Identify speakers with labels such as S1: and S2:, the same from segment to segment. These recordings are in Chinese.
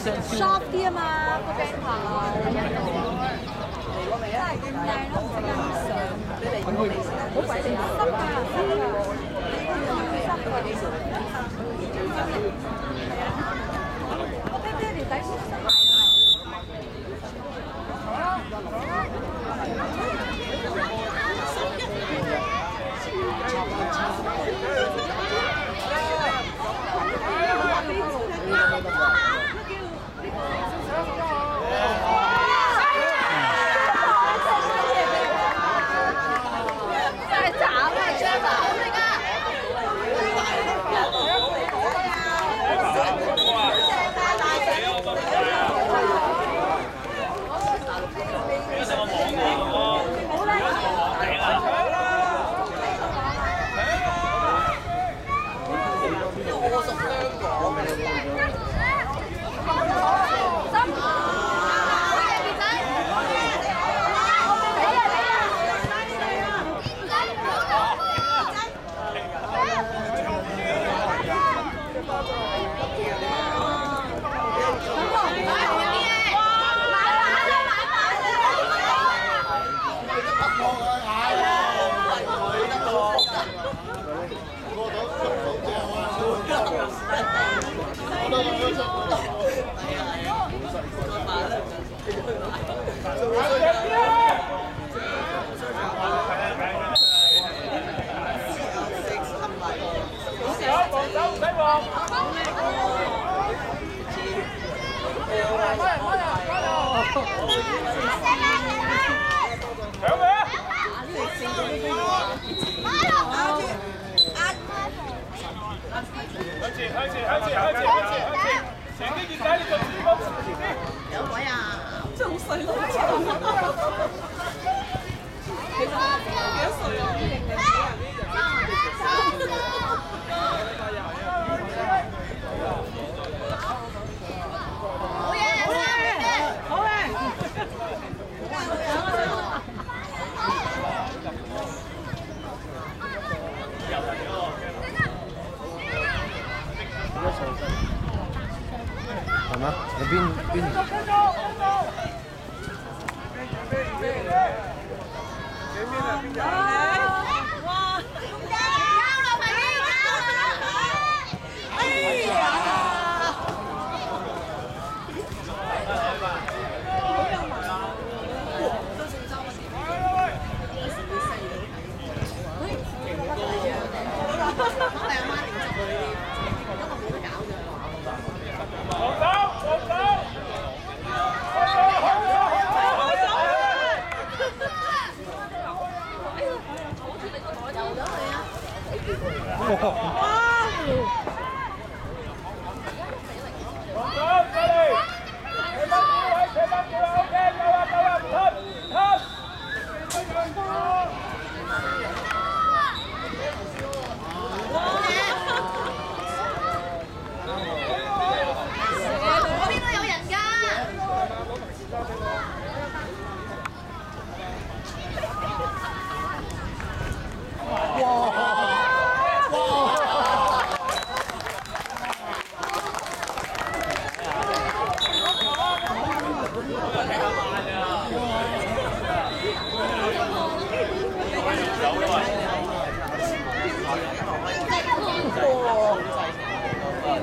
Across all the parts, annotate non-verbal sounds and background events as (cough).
S1: shop 啲啊嘛個鏡頭，真係咁靚咯，唔識欣賞，好鬼死濕㗎，濕㗎，好了，好了，好了，好了，好了，好，了，係
S2: 咩？你邊邊？(laughs)
S1: 嗰 (laughs)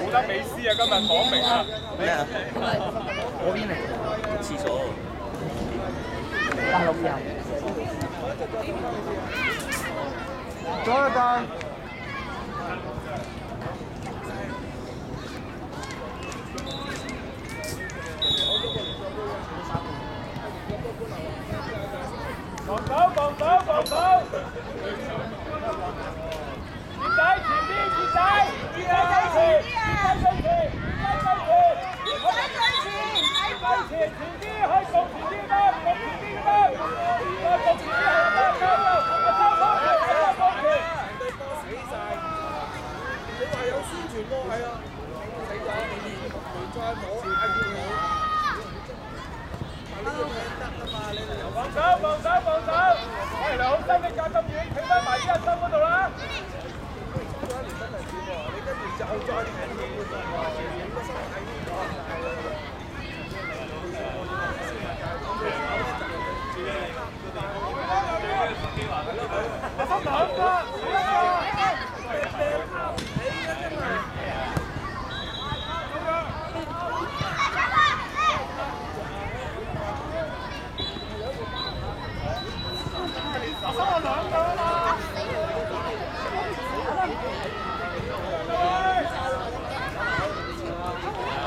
S3: 冇得美斯啊！今日講明啊！
S2: 咩啊？嗰邊嚟？廁所。大陸人。左一間。
S3: 防守，防守，防守！二仔前邊，二仔，二仔跟前，二仔跟前，二仔跟前，二仔跟前，跟前前啲，可以共前啲啦，共前啲啦，再共前啲係得，加油！阿周方前，阿周方前。
S4: 死晒！你話有宣傳喎，係啊，死咗，唔再冇嗌叫我。但呢個名得啊嘛，你哋又
S3: 防守，防守，防守！喂，梁好生，你隔咁遠，企翻埋啲人心嗰度啦！
S4: 咗一年真係點喎？你跟住就再睇佢喎，影個身體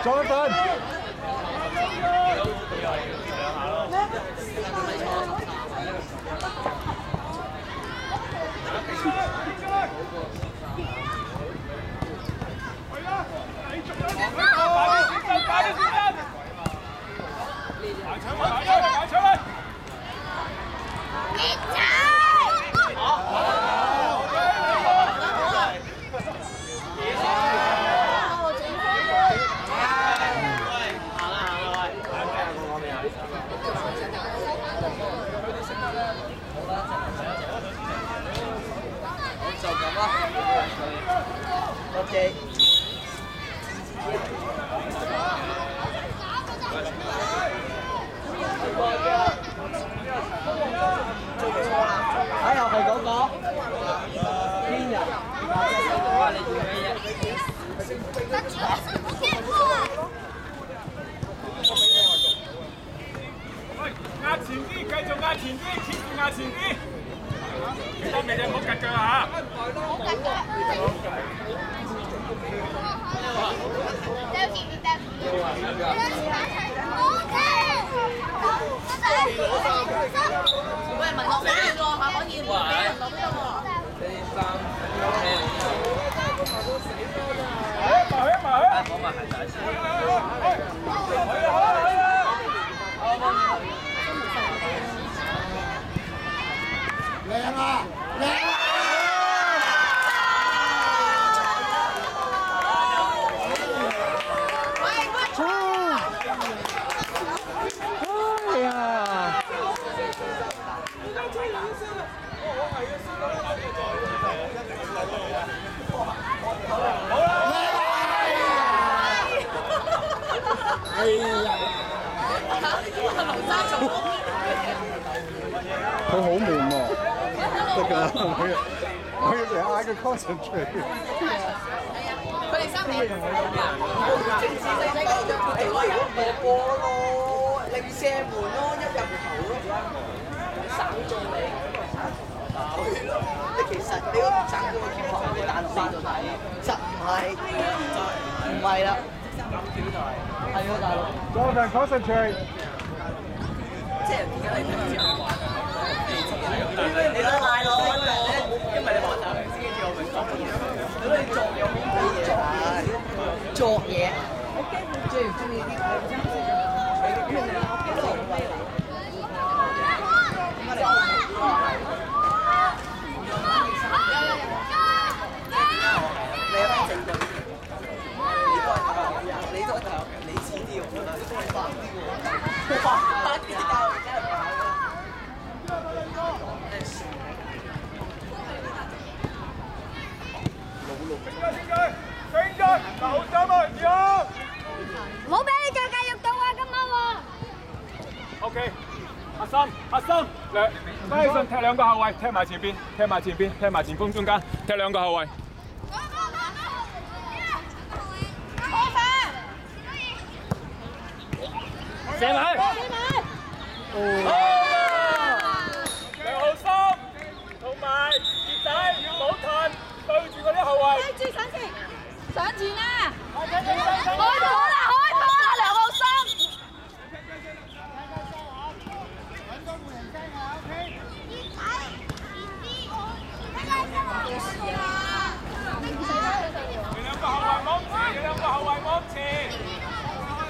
S3: Jonathan，
S2: 就咁啦。OK。哎，又係嗰個邊人？話你做咩嘢？
S3: 壓前啲，繼續壓前啲，keep 住壓前啲。方面你唔好趌腳啊嚇！
S1: 喂，文樂俾你喎，下可以俾文樂呢個。
S2: 你三咩？
S3: 埋去埋去！
S2: 我咪係第一次。
S3: 去啊去啊！
S4: 靚啊！靚啊！
S3: 哎呀！
S4: 哎呀！
S3: 佢好悶喎，得㗎啦，我要我要成日嗌佢 concentrate。
S1: 佢哋三年。
S2: 冇波咯，零射門咯，一入球咯，省中你。係咯，你其實你個省中個 keeper 你彈落翻度睇，實唔係，唔係啦。係啊，大佬。
S3: Jordan concentrate。
S2: 即係點解你唔知我玩你都賴我揾我，因為你話打明知叫我明作嘢，咁你作有咩嘢啊？作嘢，我基本最唔中意啲你有咩證據？你都係大學人，你都係大學人，你似啲我覺得你白啲喎，白啲大學真係白。
S3: 升咗，留心啊，要。
S1: 冇俾你腳繼續到啊！今晚喎。
S3: OK，阿森，阿森，兩，翻起身踢兩個後衞，踢埋前边，踢埋前边，踢埋前锋中間，踢兩個後衞。射埋去。梁浩森同埋傑仔唔好褪，對住嗰啲後衞。
S1: 住上前，上前啊！開波啦！開波啦！梁浩森。
S3: 你兩個後衞往前，你兩個後衞往前。翻起身，
S1: 翻起身
S3: 伸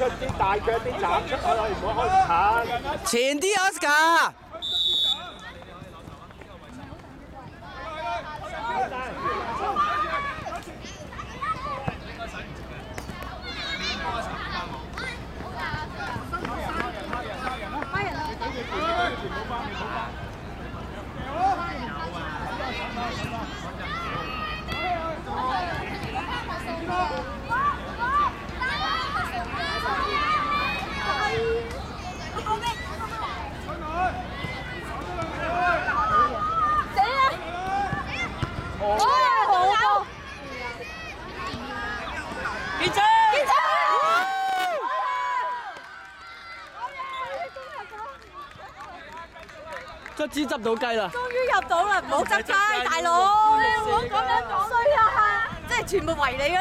S3: 出啲大腳啲斬出去，唔好開鏟。
S2: 前啲 Oscar。知執到雞啦！
S1: 終於入到啦，唔好執街，大佬，你唔好咁樣講衰啊！即係全部圍你嘅。